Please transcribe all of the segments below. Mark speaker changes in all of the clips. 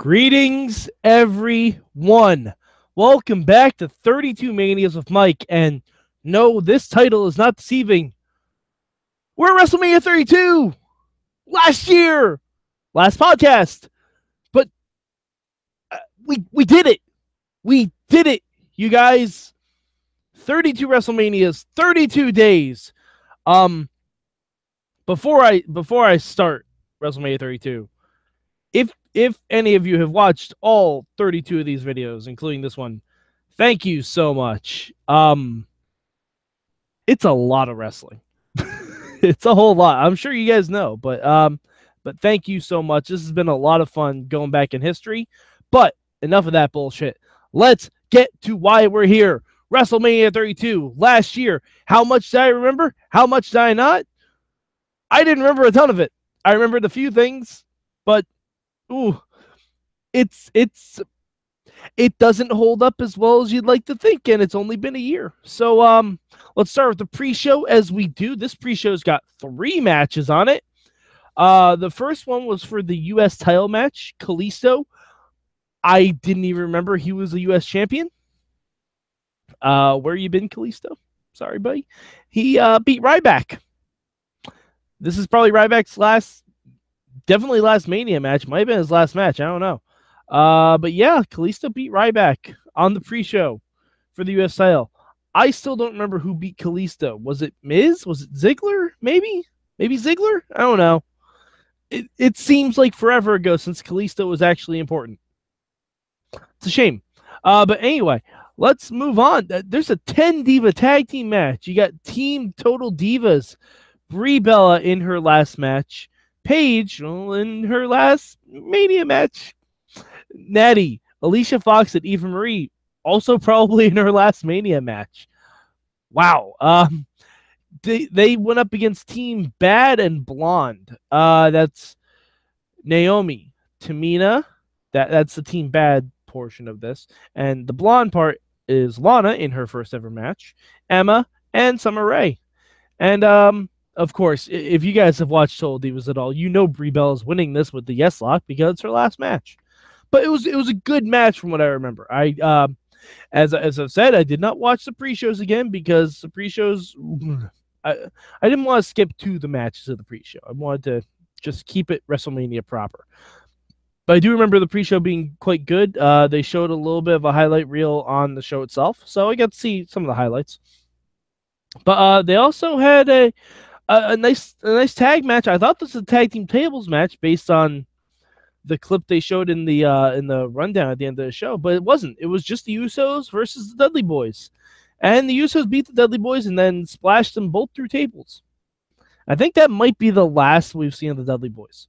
Speaker 1: Greetings, everyone. Welcome back to 32 Manias with Mike. And no, this title is not deceiving. We're WrestleMania 32 last year, last podcast. But uh, we we did it. We did it, you guys. 32 WrestleManias, 32 days. Um, before I before I start WrestleMania 32, if if any of you have watched all 32 of these videos, including this one, thank you so much. Um, it's a lot of wrestling. it's a whole lot. I'm sure you guys know, but um, but thank you so much. This has been a lot of fun going back in history. But enough of that bullshit. Let's get to why we're here. WrestleMania 32 last year. How much did I remember? How much did I not? I didn't remember a ton of it. I remembered a few things, but ooh, it's it's it doesn't hold up as well as you'd like to think, and it's only been a year. So um, let's start with the pre-show as we do. This pre-show's got three matches on it. Uh, the first one was for the U.S. title match, Kalisto. I didn't even remember he was a U.S. champion. Uh, where you been, Kalisto? Sorry, buddy. He uh, beat Ryback. This is probably Ryback's last, definitely last Mania match. Might have been his last match. I don't know. Uh, but yeah, Kalisto beat Ryback on the pre-show for the U.S. title. I still don't remember who beat Kalisto. Was it Miz? Was it Ziggler? Maybe, maybe Ziggler. I don't know. It it seems like forever ago since Kalisto was actually important. It's a shame. Uh, but anyway, let's move on. There's a 10 diva tag team match. You got Team Total Divas, Brie Bella in her last match, Paige in her last Mania match, Natty, Alicia Fox, and Eva Marie also probably in her last Mania match. Wow. Um, they they went up against Team Bad and Blonde. Uh, that's Naomi, Tamina. That that's the Team Bad portion of this, and the blonde part is Lana in her first ever match, Emma and Summer Rae, and um. Of course, if you guys have watched Total Divas at all, you know Brie Bella is winning this with the Yes Lock because it's her last match but it was it was a good match from what I remember. I um, as as I've said, I did not watch the pre-shows again because the pre-shows I I didn't want to skip to the matches of the pre-show. I wanted to just keep it WrestleMania proper. But I do remember the pre-show being quite good. Uh, they showed a little bit of a highlight reel on the show itself, so I got to see some of the highlights. But uh, they also had a, a, nice a nice tag match. I thought this was a tag team tables match based on the clip they showed in the uh, in the rundown at the end of the show, but it wasn't. It was just the Usos versus the Dudley Boys, and the Usos beat the Dudley Boys and then splashed them both through tables. I think that might be the last we've seen of the Dudley Boys.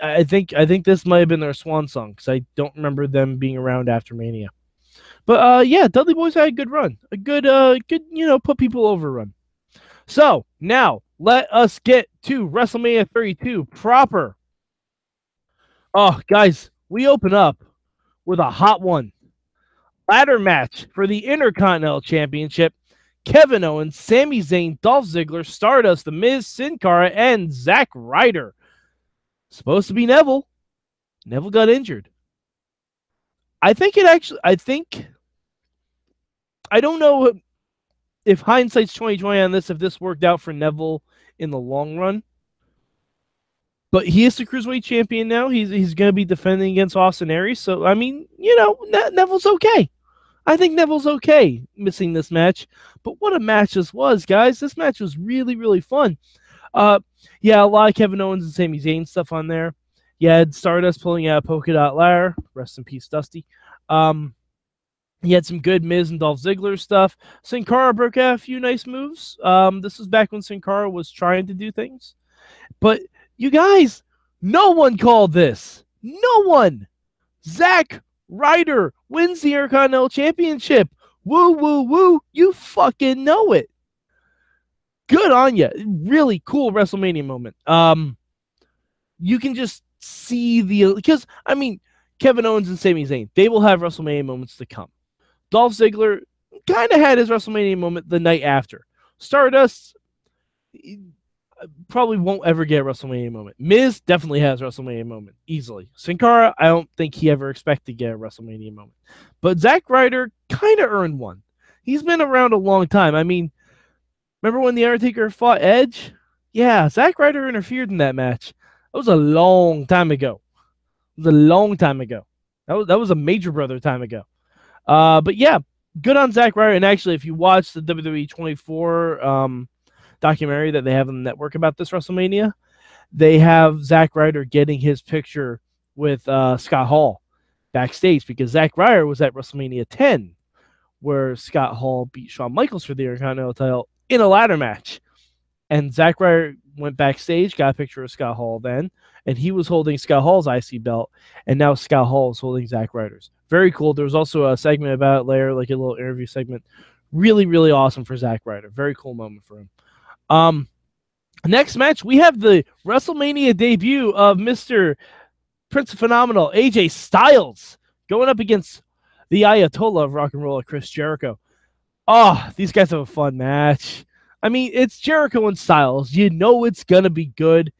Speaker 1: I think I think this might have been their swan song because I don't remember them being around after Mania. But uh, yeah, Dudley Boys had a good run, a good uh, good you know put people over run. So now let us get to WrestleMania 32 proper. Oh, guys, we open up with a hot one. Ladder match for the Intercontinental Championship. Kevin Owens, Sami Zayn, Dolph Ziggler, Stardust, The Miz, Sin Cara, and Zack Ryder. Supposed to be Neville. Neville got injured. I think it actually. I think. I don't know if hindsight's twenty twenty on this. If this worked out for Neville in the long run, but he is the cruiserweight champion now. He's he's going to be defending against Austin Aries. So I mean, you know, ne- Neville's okay. I think Neville's okay missing this match. But what a match this was, guys! This match was really really fun. Uh, yeah, a lot of Kevin Owens and Sami Zayn stuff on there. Yeah, Stardust pulling out polka dot ladder. Rest in peace, Dusty. Um, he had some good Miz and Dolph Ziggler stuff. Sin Cara broke out a few nice moves. Um, this was back when Sin Cara was trying to do things, but you guys, no one called this. No one. Zack Ryder wins the Intercontinental Championship. Woo, woo, woo. You fucking know it. Good on you. Really cool WrestleMania moment. Um, you can just see the because I mean Kevin Owens and Sami Zayn, they will have WrestleMania moments to come. Dolph Ziggler kind of had his WrestleMania moment the night after. Stardust, uh, probably won't ever get WrestleMania moment. Miz definitely has WrestleMania moment easily. Sin Cara, I don't think he ever expected to get a WrestleMania moment. But Zack Ryder kind of earned one. He's been around a long time. I mean, remember when The Undertaker fought Edge? Yeah, Zack Ryder interfered in that match. That was a long time ago. It was a long time ago. That was that was a major brother time ago. Uh, but yeah, good on Zack Ryder. And actually, if you watch the WWE 24 um, documentary that they have on the network about this WrestleMania, they have Zack Ryder getting his picture with uh, Scott Hall backstage because Zack Ryder was at WrestleMania 10, where Scott Hall beat Shawn Michaels for the Intercontinental title in a ladder match. And Zack Ryder went backstage, got a picture of Scott Hall then, and he was holding Scott Hall's IC belt, and now Scott Hall is holding Zack Ryder's. Very cool. There was also a segment about it later, like a little interview segment. Really, really awesome for Zack Ryder. Very cool moment for him. Um, next match, we have the WrestleMania debut of Mr. Prince of Phenomenal, AJ Styles, going up against the Ayatollah of rock and roll, Chris Jericho. Oh, these guys have a fun match. I mean, it's Jericho and Styles. You know it's gonna be good,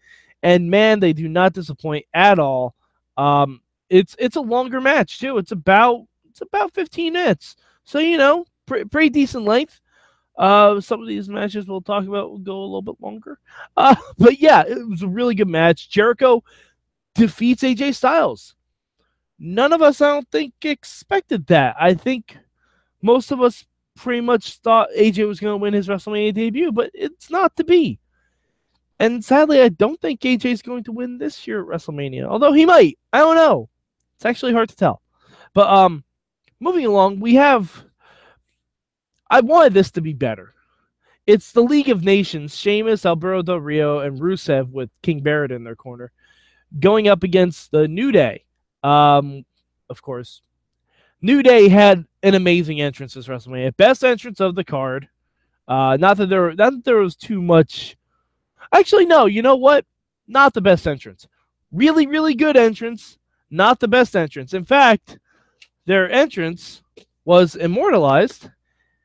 Speaker 1: and man, they do not disappoint at all. Um, it's it's a longer match too. It's about it's about 15 minutes, so you know, pre- pretty decent length. Uh, some of these matches we'll talk about will go a little bit longer. Uh, but yeah, it was a really good match. Jericho defeats AJ Styles. None of us, I don't think, expected that. I think most of us pretty much thought AJ was going to win his WrestleMania debut, but it's not to be. And sadly, I don't think AJ is going to win this year at WrestleMania. Although he might. I don't know. It's actually hard to tell. But um, moving along, we have. I wanted this to be better. It's the League of Nations, Sheamus, Alberto Del Rio, and Rusev with King Barrett in their corner, going up against the New Day. Um, of course, New Day had an amazing entrance this WrestleMania. Best entrance of the card. Uh, not that there, not that there was too much. Actually, no. You know what? Not the best entrance. Really, really good entrance. Not the best entrance. In fact, their entrance was immortalized.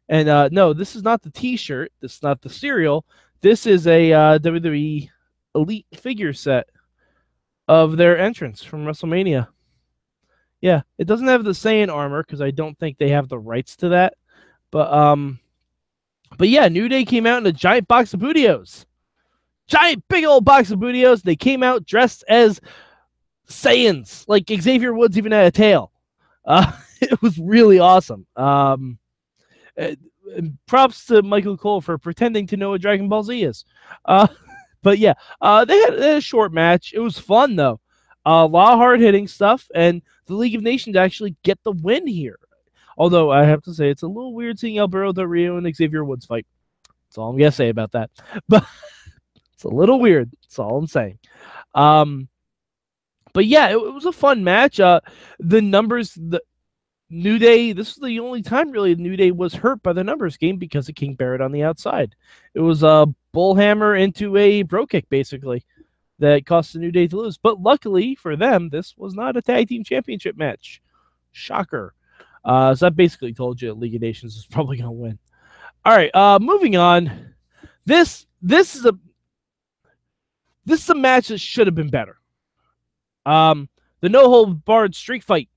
Speaker 1: And uh, no, this is not the T-shirt. This is not the cereal. This is a uh, WWE Elite figure set of their entrance from WrestleMania. Yeah, it doesn't have the Saiyan armor because I don't think they have the rights to that. But um, but yeah, New Day came out in a giant box of Booty-O's, giant big old box of Booty-O's. They came out dressed as Saiyans, like Xavier Woods even had a tail. Uh, it was really awesome. Um, props to Michael Cole for pretending to know what Dragon Ball Z is. Uh, but yeah, uh, they had, they had a short match. It was fun though. A lot of hard hitting stuff, and the League of Nations actually get the win here. Although I have to say, it's a little weird seeing Alberto Del Rio and Xavier Woods fight. That's all I'm gonna say about that. But it's a little weird. That's all I'm saying. Um, but yeah, it, it was a fun match. Uh, the numbers, the New Day. This was the only time really New Day was hurt by the numbers game because of King Barrett on the outside. It was a bullhammer into a Brogue Kick basically that cost the New Day to lose. But luckily for them, this was not a tag team championship match. Shocker. Uh, so I basically told you League of Nations is probably going to win. All right, uh, moving on. This this is a this is a match that should have been better. Um, the no hold barred streak fight,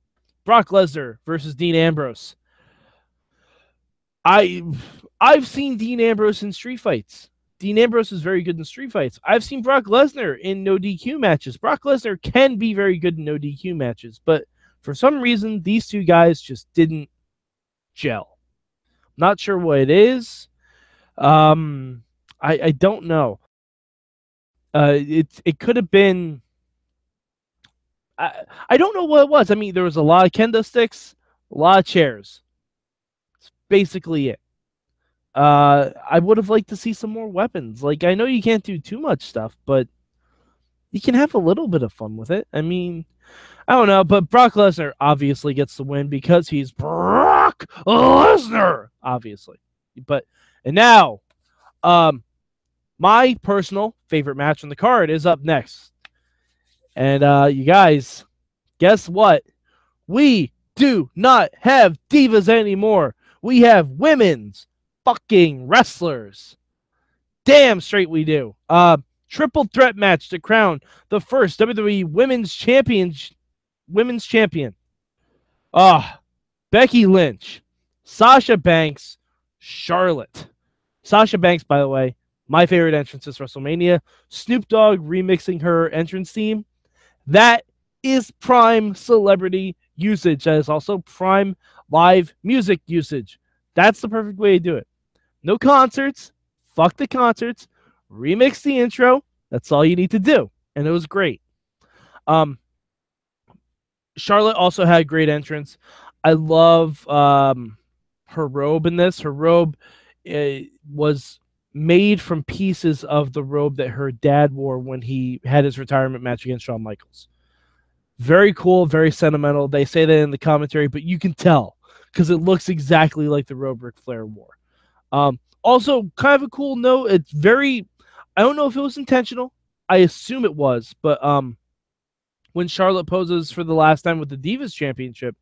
Speaker 1: Brock Lesnar versus Dean Ambrose. I I've seen Dean Ambrose in street fights. Dean Ambrose is very good in street fights. I've seen Brock Lesnar in no DQ matches. Brock Lesnar can be very good in no DQ matches, but for some reason, these two guys just didn't gel. Not sure what it is. Um, I, I don't know. Uh, it it could have been. I I don't know what it was. I mean, there was a lot of kendo sticks, a lot of chairs. That's basically it. Uh, I would have liked to see some more weapons. Like I know you can't do too much stuff, but you can have a little bit of fun with it. I mean, I don't know, but Brock Lesnar obviously gets the win because he's Brock Lesnar, obviously. But and now, um, my personal favorite match on the card is up next, and uh, you guys, guess what? We do not have divas anymore. We have women's fucking wrestlers. Damn straight we do. Uh, triple threat match to crown the first WWE Women's Champion. Women's Champion. Ah, Becky Lynch, Sasha Banks, Charlotte. Sasha Banks, by the way, my favorite entrance is WrestleMania. Snoop Dogg remixing her entrance theme. That is prime celebrity usage. That is also prime live music usage. That's the perfect way to do it. No concerts. Fuck the concerts. Remix the intro. That's all you need to do. And it was great. Um, Charlotte also had great entrance. I love um, her robe in this. Her robe uh, was made from pieces of the robe that her dad wore when he had his retirement match against Shawn Michaels. Very cool, very sentimental. They say that in the commentary, but you can tell because it looks exactly like the robe Ric Flair wore. Um, also, kind of a cool note. It's very, I don't know if it was intentional. I assume it was, but um, when Charlotte poses for the last time with the Divas Championship,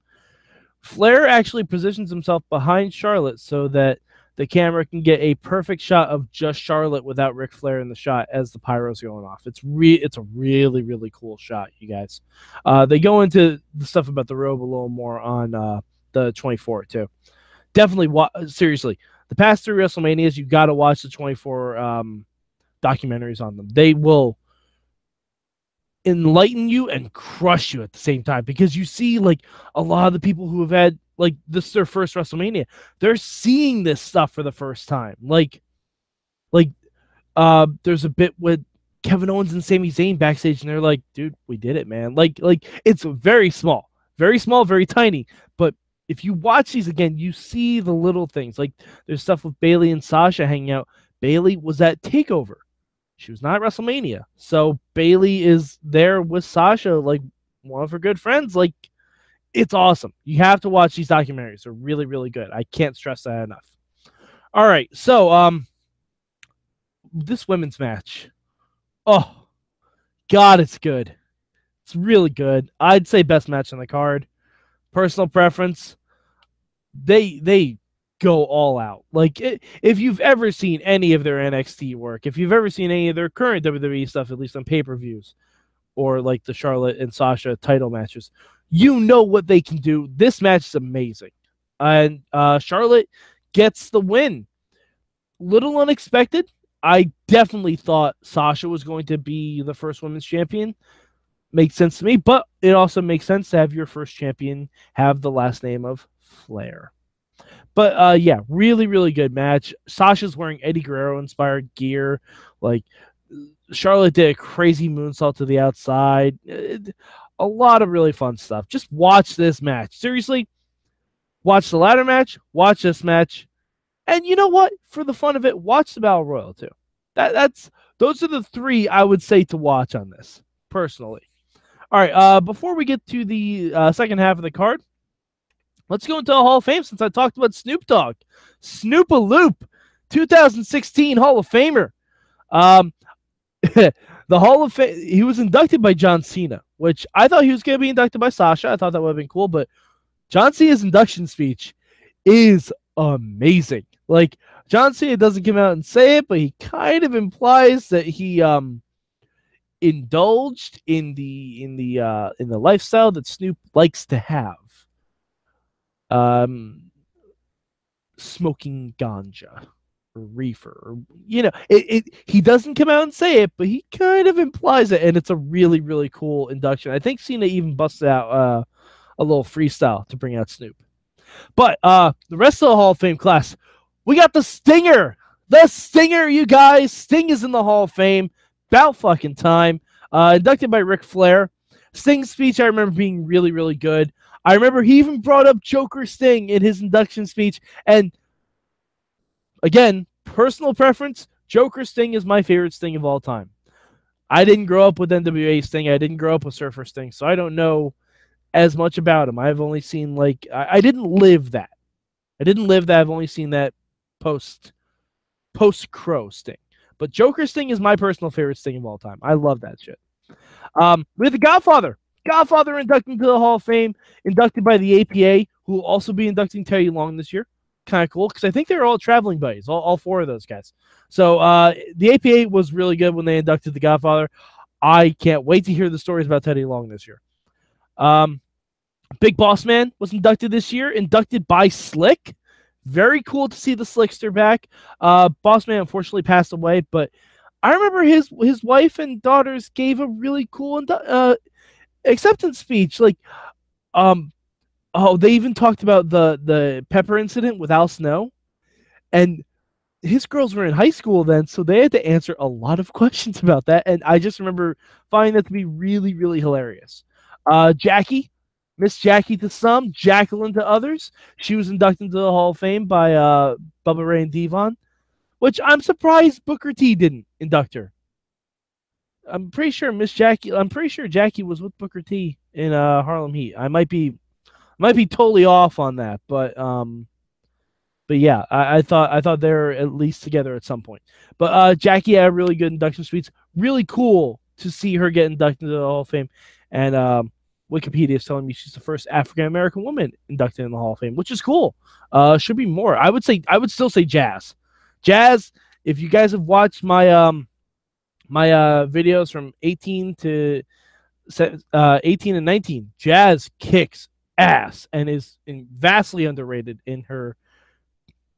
Speaker 1: Flair actually positions himself behind Charlotte so that the camera can get a perfect shot of just Charlotte without Ric Flair in the shot as the pyro's going off. It's re it's a really really cool shot, you guys. Uh, they go into the stuff about the robe a little more on uh, the 24 too. Definitely, wa- seriously, the past three WrestleManias, you've got to watch the 24 um, documentaries on them. They will enlighten you and crush you at the same time because you see like a lot of the people who have had like this is their first WrestleMania. They're seeing this stuff for the first time. Like like uh there's a bit with Kevin Owens and Sami Zayn backstage and they're like, dude, we did it, man. Like like it's very small. Very small, very tiny. But if you watch these again, you see the little things. Like there's stuff with Bayley and Sasha hanging out. Bayley was at Takeover. She was not WrestleMania. So Bayley is there with Sasha, like one of her good friends. Like it's awesome. You have to watch these documentaries. They're really, really good. I can't stress that enough. All right, so um, this women's match. Oh, God, it's good. It's really good. I'd say best match on the card. Personal preference. They they go all out. Like it, if you've ever seen any of their NXT work, if you've ever seen any of their current WWE stuff, at least on pay per views, or like the Charlotte and Sasha title matches, you know what they can do. This match is amazing. And uh, Charlotte gets the win. Little unexpected. I definitely thought Sasha was going to be the first women's champion. Makes sense to me, but it also makes sense to have your first champion have the last name of Flair. But uh, yeah, really, really good match. Sasha's wearing Eddie Guerrero inspired gear. Like Charlotte did a crazy moonsault to the outside. It, a lot of really fun stuff. Just watch this match. Seriously, watch the ladder match, watch this match, and you know what? For the fun of it, watch the Battle Royal too. That that's those are the three I would say to watch on this personally. All right, uh, before we get to the uh, second half of the card, let's go into the Hall of Fame since I talked about Snoop Dogg. Snoop a Loop, 2016 Hall of Famer. Um, the Hall of Fame, he was inducted by John Cena, which I thought he was going to be inducted by Sasha. I thought that would have been cool, but John Cena's induction speech is amazing. Like John Cena doesn't come out and say it, but he kind of implies that he um indulged in the in the uh in the lifestyle that Snoop likes to have. Um smoking ganja or reefer or you know it, it he doesn't come out and say it but he kind of implies it and it's a really really cool induction. I think cena even busted out uh, a little freestyle to bring out snoop. But uh the rest of the hall of fame class we got the stinger. The stinger you guys. Sting is in the hall of fame. About fucking time. Uh inducted by Ric flair. Sting's speech i remember being really really good i remember he even brought up joker sting in his induction speech and again, personal preference, Joker Sting is my favorite Sting of all time. I didn't grow up with NWA Sting. I didn't grow up with Surfer Sting, so I don't know as much about him. I've only seen like I, I didn't live that. I didn't live that. I've only seen that post post Crow Sting. But Joker Sting is my personal favorite Sting of all time. I love that shit. Um, we have the Godfather. Godfather inducted to the Hall of Fame, inducted by the APA, who will also be inducting Teddy Long this year. kind of cool because I think they're all traveling buddies, all, all four of those guys. So uh, the APA was really good when they inducted the Godfather. I can't wait to hear the stories about Teddy Long this year. Um, Big Boss Man was inducted this year, inducted by Slick. Very cool to see the Slickster back. Uh, Boss Man unfortunately passed away, but I remember his his wife and daughters gave a really cool uh, acceptance speech. Like, um, oh, they even talked about the the pepper incident with Al Snow, and his girls were in high school then, so they had to answer a lot of questions about that. And I just remember finding that to be really, really hilarious. Uh, Jackie, Miss Jackie to some, Jacqueline to others. She was inducted into the Hall of Fame by uh, Bubba Ray and Devon, which I'm surprised Booker T didn't induct her. I'm pretty sure Miss Jackie. I'm pretty sure Jackie was with Booker T in uh, Harlem Heat. I might be, might be totally off on that, but um, but yeah, I, I, thought I thought they're at least together at some point. But uh, Jackie had really good induction suites. Really cool to see her get inducted into the Hall of Fame. And um, Wikipedia is telling me she's the first African American woman inducted in the Hall of Fame, which is cool. Uh, should be more. I would say I would still say Jazz. Jazz. If you guys have watched my um my uh videos from 18 to uh 18 and 19, Jazz kicks ass and is vastly underrated in her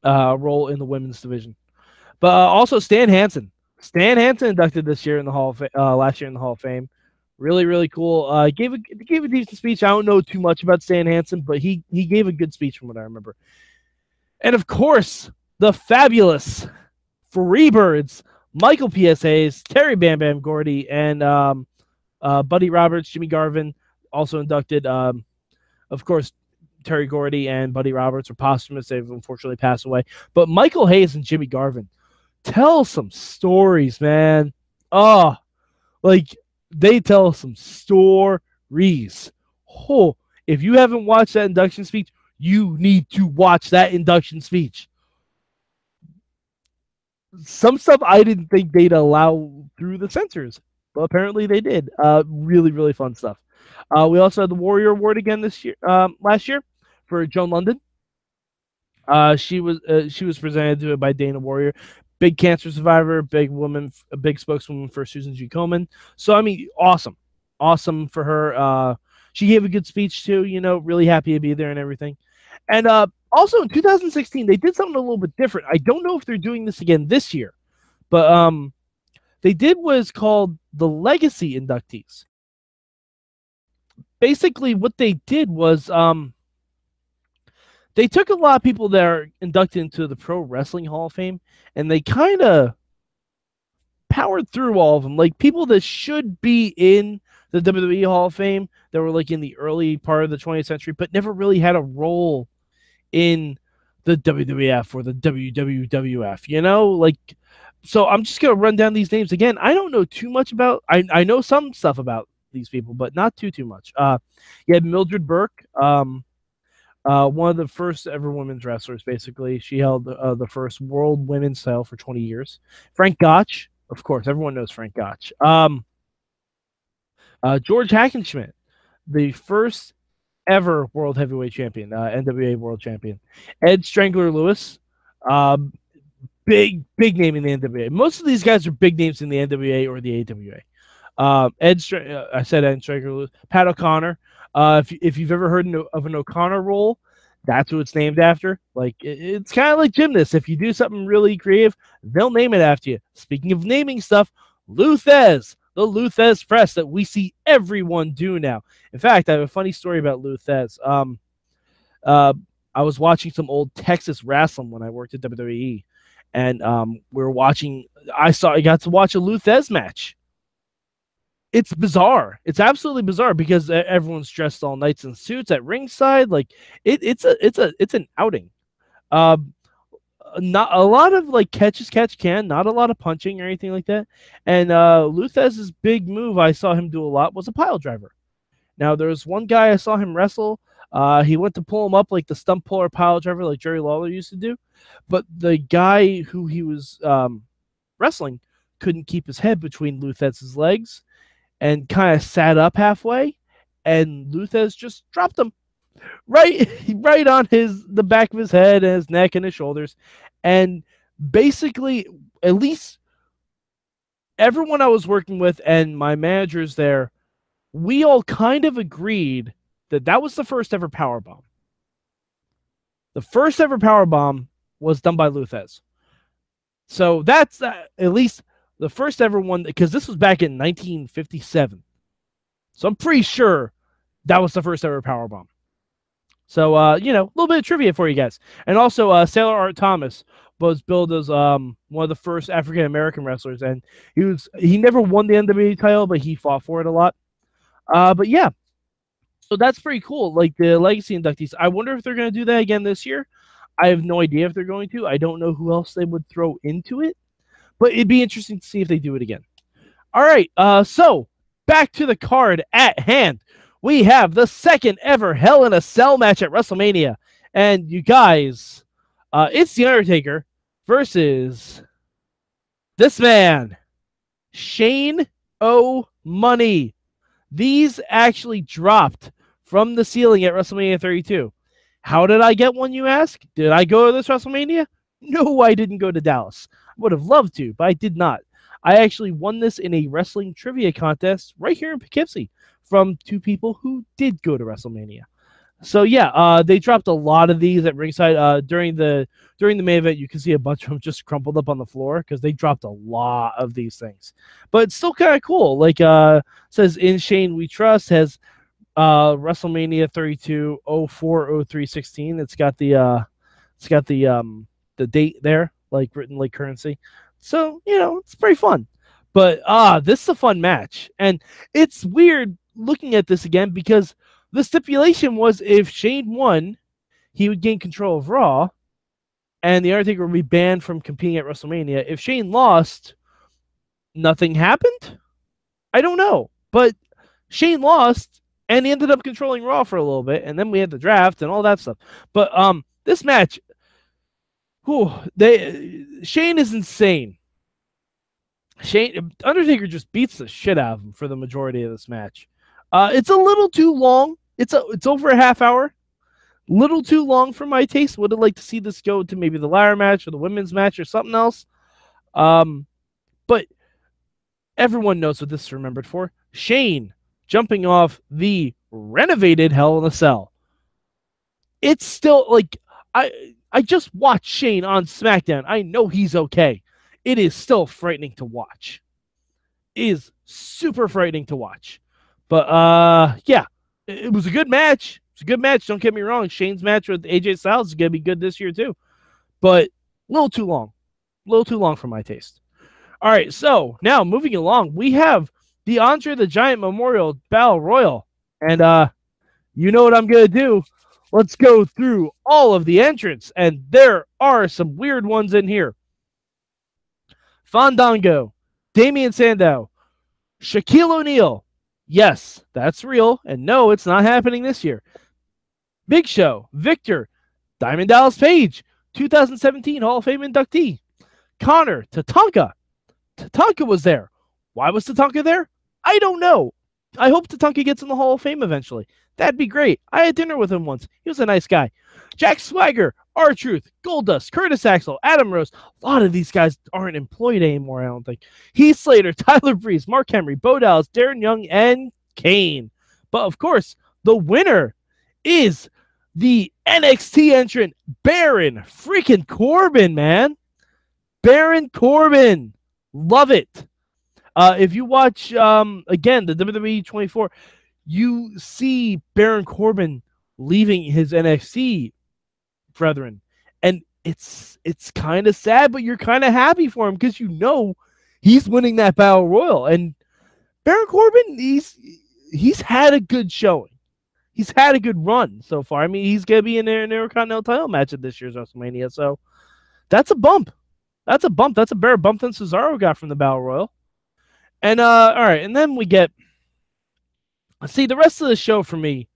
Speaker 1: uh, role in the women's division. But uh, also Stan Hansen. Stan Hansen inducted this year in the Hall of uh, last year in the Hall of Fame. Really, really cool. Uh, gave a gave a decent speech. I don't know too much about Stan Hansen, but he he gave a good speech from what I remember. And of course, the fabulous Freebirds, Michael P.S. Hayes, Terry Bam Bam Gordy, and um, uh, Buddy Roberts, Jimmy Garvin, also inducted. Um, of course, Terry Gordy and Buddy Roberts are posthumous. They've unfortunately passed away. But Michael Hayes and Jimmy Garvin tell some stories, man. Oh, like they tell some stories. Oh, if you haven't watched that induction speech, you need to watch that induction speech. Some stuff I didn't think they'd allow through the censors, but apparently they did. Uh, really, really fun stuff. Uh, we also had the Warrior Award again this year, um, last year for Joan Lunden. Uh, she was uh, she was presented to it by Dana Warrior, big cancer survivor, big woman, a big spokeswoman for Susan G. Komen. So I mean, awesome, awesome for her. Uh, she gave a good speech too. You know, really happy to be there and everything. And uh, also in 2016, they did something a little bit different. I don't know if they're doing this again this year, but um, they did what is called the legacy inductees. Basically, what they did was um, they took a lot of people that are inducted into the Pro Wrestling Hall of Fame and they kind of powered through all of them. Like people that should be in the WWE Hall of Fame that were like in the early part of the 20th century, but never really had a role in the WWF or the WWWF, you know? Like, so I'm just going to run down these names again. I don't know too much about, I, I know some stuff about these people, but not too, too much. Uh, you had Mildred Burke. Um, uh, one of the first ever women's wrestlers, basically. She held uh, the first world women's title for 20 years. Frank Gotch, of course, everyone knows Frank Gotch. Um, uh, George Hackenschmidt, the first ever world heavyweight champion, uh, NWA world champion. Ed Strangler Lewis, um, big, big name in the NWA. Most of these guys are big names in the NWA or the AWA. Um, Ed, Str- uh, I said Ed Strangler Lewis. Pat O'Connor, uh, if if you've ever heard of an O'Connor roll, that's what it's named after. Like it's kind of like gymnasts. If you do something really creative, they'll name it after you. Speaking of naming stuff, Lou Thesz, the Lou press that we see everyone do now. In fact, I have a funny story about Lou Um, uh, I was watching some old Texas wrestling when I worked at WWE, and um, we were watching. I saw I got to watch a Lou match it's bizarre. It's absolutely bizarre because everyone's dressed all nights in suits at ringside. Like it, it's a, it's a, it's an outing. Um, not a lot of like catches catch can, not a lot of punching or anything like that. And uh, Lou big move I saw him do a lot was a pile driver. Now there was one guy I saw him wrestle. Uh, he went to pull him up like the stump puller pile driver, like Jerry Lawler used to do. But the guy who he was um, wrestling couldn't keep his head between Lou legs and kind of sat up halfway, and Lou just dropped him. right, right on his the back of his head and his neck and his shoulders, and basically, at least everyone I was working with and my managers there, we all kind of agreed that that was the first ever power bomb. The first ever power bomb was done by Lou So that's uh, at least the first ever one because this was back in 1957. So I'm pretty sure that was the first ever power bomb. So uh, you know, a little bit of trivia for you guys. And also uh, Sailor Art Thomas was billed as um, one of the first African American wrestlers, and he was he never won the NWA title, but he fought for it a lot. Uh, but yeah, so that's pretty cool. Like the legacy inductees. I wonder if they're going to do that again this year. I have no idea if they're going to. I don't know who else they would throw into it, but it'd be interesting to see if they do it again. All right. Uh, so back to the card at hand. We have the second ever Hell in a Cell match at WrestleMania, and you guys, uh, it's the Undertaker versus this man, Shane O. Money. These actually dropped from the ceiling at WrestleMania 32. How did I get one, you ask? Did I go to this WrestleMania? No, I didn't go to Dallas. I would have loved to, but I did not. I actually won this in a wrestling trivia contest right here in Poughkeepsie from two people who did go to WrestleMania. So yeah, uh, they dropped a lot of these at ringside uh, during the during the main event. You can see a bunch of them just crumpled up on the floor because they dropped a lot of these things. But it's still kind of cool. Like uh, says in Shane we trust has uh, WrestleMania 32 04 03 16. It's got the uh, it's got the um, the date there like written like currency. So you know it's pretty fun. But ah, this is a fun match, and it's weird looking at this again because the stipulation was if Shane won, he would gain control of Raw, and The Undertaker would be banned from competing at WrestleMania. If Shane lost, nothing happened? I don't know. But Shane lost, and he ended up controlling Raw for a little bit, and then we had the draft and all that stuff. But um, this match, whew, they Shane is insane. Shane Undertaker just beats the shit out of him for the majority of this match. Uh, it's a little too long. It's a it's over a half hour. Little too long for my taste. Would have liked to see this go to maybe the ladder match or the women's match or something else. Um, but everyone knows what this is remembered for. Shane jumping off the renovated Hell in a Cell. It's still like I I just watched Shane on SmackDown. I know he's okay. It is still frightening to watch. It is super frightening to watch. But uh yeah, it, was a good match. It's a good match. Don't get me wrong. Shane's match with AJ Styles is gonna be good this year too, but a little too long, a little too long for my taste. All right, so now moving along, we have the Andre the Giant Memorial Battle Royal, and uh, you know what I'm gonna do. Let's go through all of the entrants, and there are some weird ones in here. Fandango, Damien Sandow, Shaquille O'Neal, Yes, that's real. And no, it's not happening this year. Big Show, Viktor, Diamond Dallas Page, 2017 Hall of Fame inductee. Connor, Tatanka. Tatanka was there. Why was Tatanka there? I don't know. I hope Tatanka gets in the Hall of Fame eventually. That'd be great. I had dinner with him once. He was a nice guy. Jack Swagger, R-Truth, Goldust, Curtis Axel, Adam Rose. A lot of these guys aren't employed anymore, I don't think. Heath Slater, Tyler Breeze, Mark Henry, Bo Dallas, Darren Young, and Kane. But of course, the winner is the NXT entrant, Baron freaking Corbin, man. Baron Corbin. Love it. Uh, if you watch, um, again, the WWE 24, you see Baron Corbin leaving his NXT brethren. And it's it's kind of sad, but you're kind of happy for him because you know he's winning that battle royal. And Baron Corbin, he's he's had a good showing. He's had a good run so far. I mean, he's gonna be in an Intercontinental title match at this year's WrestleMania, so that's a bump. That's a bump. That's a better bump than Cesaro got from the Battle Royal. And uh, all right, and then we get see the rest of the show for me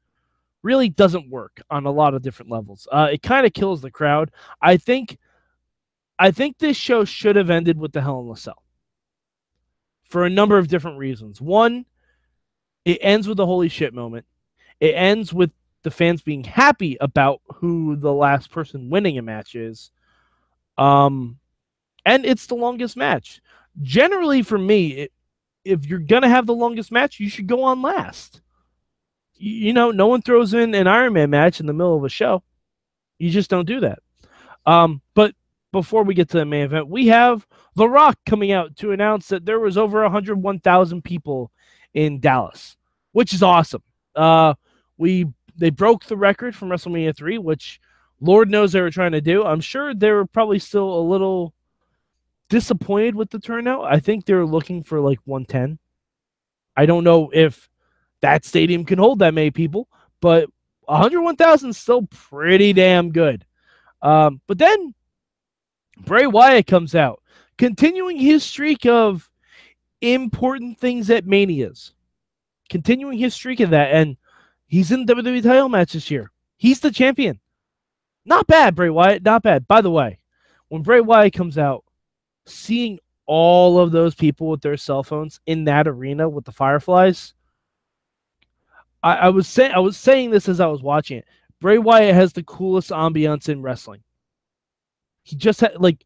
Speaker 1: really doesn't work on a lot of different levels. Uh, it kind of kills the crowd. I think, I think this show should have ended with the Hell in a Cell for a number of different reasons. One, it ends with a holy shit moment. It ends with the fans being happy about who the last person winning a match is. Um, and it's the longest match. Generally, for me, it, if you're gonna have the longest match, you should go on last. You, know, no one throws in an Iron Man match in the middle of a show. You just don't do that. Um, but before we get to the main event, we have The Rock coming out to announce that there was over 101,000 people in Dallas, which is awesome. Uh, we they broke the record from WrestleMania 3, which Lord knows they were trying to do. I'm sure they were probably still a little disappointed with the turnout. I think they're looking for like 110. I don't know if that stadium can hold that many people, but 101,000 is still pretty damn good. Um, but then Bray Wyatt comes out, continuing his streak of important things at Manias, continuing his streak of that, and he's in the WWE title match this year. He's the champion. Not bad, Bray Wyatt. Not bad. By the way, when Bray Wyatt comes out, seeing all of those people with their cell phones in that arena with the fireflies. I, I was saying I was saying this as I was watching it. Bray Wyatt has the coolest ambiance in wrestling. He just had like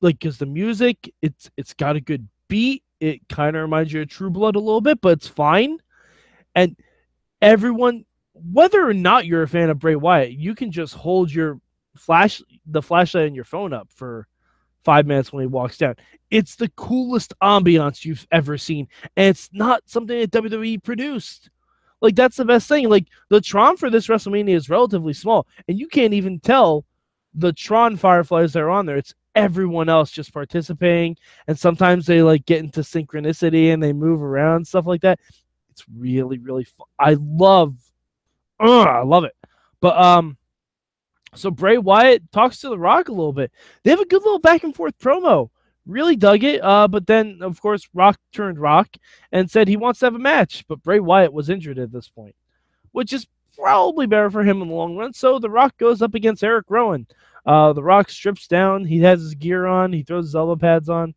Speaker 1: like because the music, it's it's got a good beat. It kind of reminds you of True Blood a little bit, but it's fine. And everyone, whether or not you're a fan of Bray Wyatt, you can just hold your flash the flashlight on your phone up for five minutes when he walks down. It's the coolest ambiance you've ever seen, and it's not something that WWE produced. Like that's the best thing. Like the Tron for this WrestleMania is relatively small, and you can't even tell the Tron Fireflies that are on there. It's everyone else just participating, and sometimes they like get into synchronicity and they move around stuff like that. It's really really fun. I love, I love it. But um, so Bray Wyatt talks to The Rock a little bit. They have a good little back and forth promo. Really dug it. Uh, but then, of course, Rock turned Rock and said he wants to have a match. But Bray Wyatt was injured at this point, which is probably better for him in the long run. So The Rock goes up against Eric Rowan. Uh, the Rock strips down. He has his gear on. He throws his elbow pads on.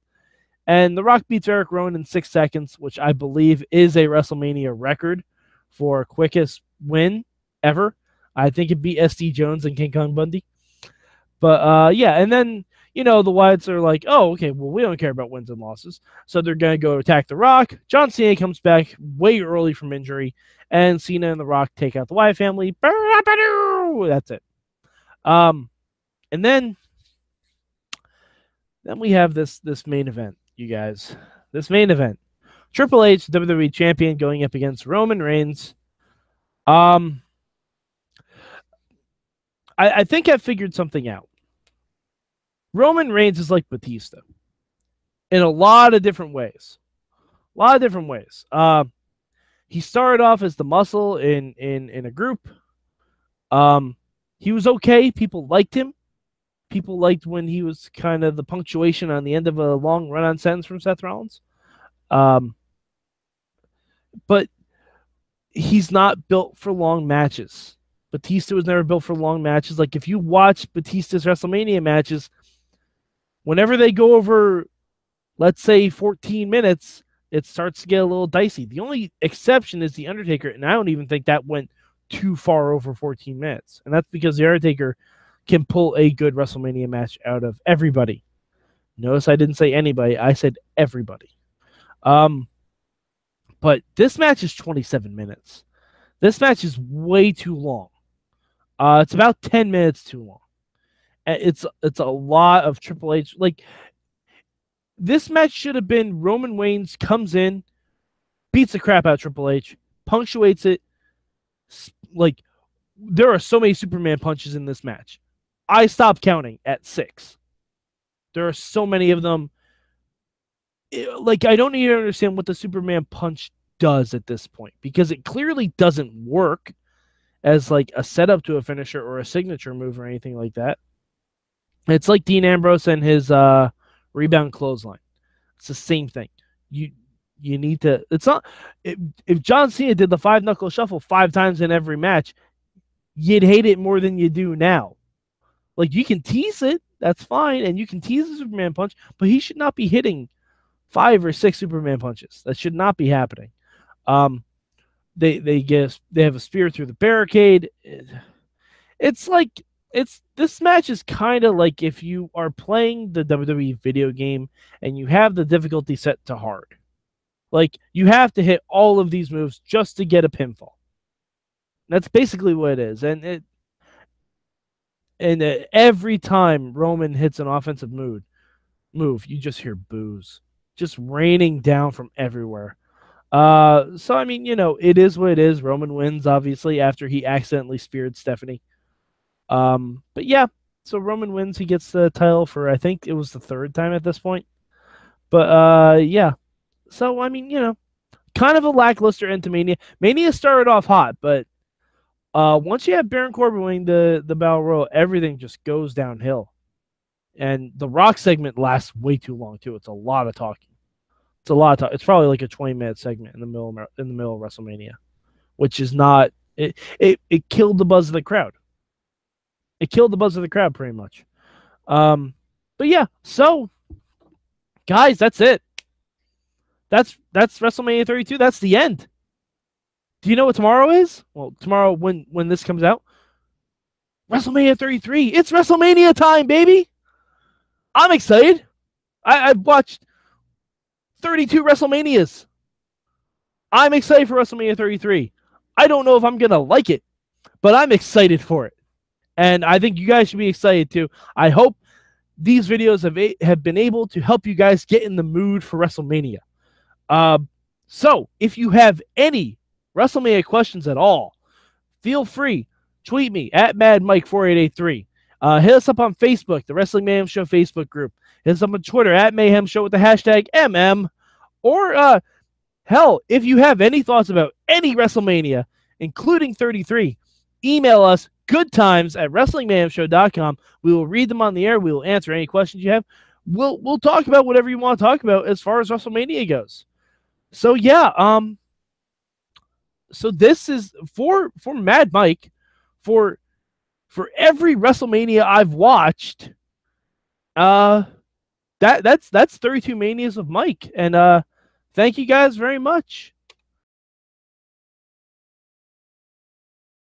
Speaker 1: And The Rock beats Eric Rowan in six seconds, which I believe is a WrestleMania record for quickest win ever. I think it beat SD Jones and King Kong Bundy. But uh, yeah, and then you know the Wyatts are like, oh, okay, well we don't care about wins and losses, so they're gonna go attack the Rock. John Cena comes back way early from injury, and Cena and the Rock take out the Wyatt family. That's it. Um, and then then we have this this main event, you guys. This main event, Triple H, WWE Champion, going up against Roman Reigns. Um, I, I think I figured something out. Roman Reigns is like Batista in a lot of different ways. A lot of different ways. Uh, he started off as the muscle in in in a group. Um, he was okay. People liked him. People liked when he was kind of the punctuation on the end of a long run-on sentence from Seth Rollins. Um, but he's not built for long matches. Batista was never built for long matches. Like if you watch Batista's WrestleMania matches, whenever they go over, let's say 14 minutes, it starts to get a little dicey. The only exception is the Undertaker, and I don't even think that went too far over 14 minutes. And that's because the Undertaker can pull a good WrestleMania match out of everybody. Notice I didn't say anybody, I said everybody. Um, but this match is 27 minutes. This match is way too long. Uh, it's about 10 minutes too long. It's it's a lot of Triple H. Like this match should have been Roman Reigns comes in, beats the crap out of Triple H, punctuates it. Like there are so many Superman punches in this match. I stopped counting at six. There are so many of them. Like I don't even understand what the Superman punch does at this point because it clearly doesn't work as like a setup to a finisher or a signature move or anything like that. It's like Dean Ambrose and his uh, rebound clothesline. It's the same thing. You you need to. It's not if, if John Cena did the five knuckle shuffle five times in every match, you'd hate it more than you do now. Like you can tease it, that's fine, and you can tease the Superman punch, but he should not be hitting five or six Superman punches. That should not be happening. Um, they they get they have a spear through the barricade. It's like it's this match is kind of like if you are playing the WWE video game and you have the difficulty set to hard. Like you have to hit all of these moves just to get a pinfall. That's basically what it is, and it and uh, every time Roman hits an offensive move, move you just hear boos, just raining down from everywhere. Uh, so I mean, you know, it is what it is. Roman wins obviously after he accidentally speared Stephanie. Um, but yeah, so Roman wins. He gets the title for I think it was the third time at this point. But uh, yeah. So I mean, you know, kind of a lackluster end to Mania. Mania started off hot, but uh, once you have Baron Corbin winning the the Battle Royal, everything just goes downhill. And the Rock segment lasts way too long too. It's a lot of talking. It's a lot of talk. It's probably like a twenty minute segment in the middle of, in the middle of WrestleMania, which is not it. It it killed the buzz of the crowd. It killed the buzz of the crowd pretty much. Um, but yeah, so guys, that's it. That's that's WrestleMania 32. That's the end. Do you know what tomorrow is? Well, tomorrow when when this comes out, WrestleMania 33. It's WrestleMania time, baby. I'm excited. I, I've watched 32 WrestleManias. I'm excited for WrestleMania 33. I don't know if I'm gonna like it, but I'm excited for it, and I think you guys should be excited too. I hope these videos have a- have been able to help you guys get in the mood for WrestleMania. Uh, so if you have any WrestleMania questions at all, feel free tweet me at MadMike4883. Uh, hit us up on Facebook, the Wrestling Mayhem Show Facebook group. Hit us up on Twitter at Mayhem Show with the hashtag MM. Or uh, hell, if you have any thoughts about any WrestleMania, including 33, email us good times at WrestlingMayhemShow.com. We will read them on the air. We will answer any questions you have. We'll we'll talk about whatever you want to talk about as far as WrestleMania goes. So yeah, um, so this is for for Mad Mike for for every WrestleMania I've watched. Uh, that that's that's 32 manias of Mike, and uh, thank you guys very much.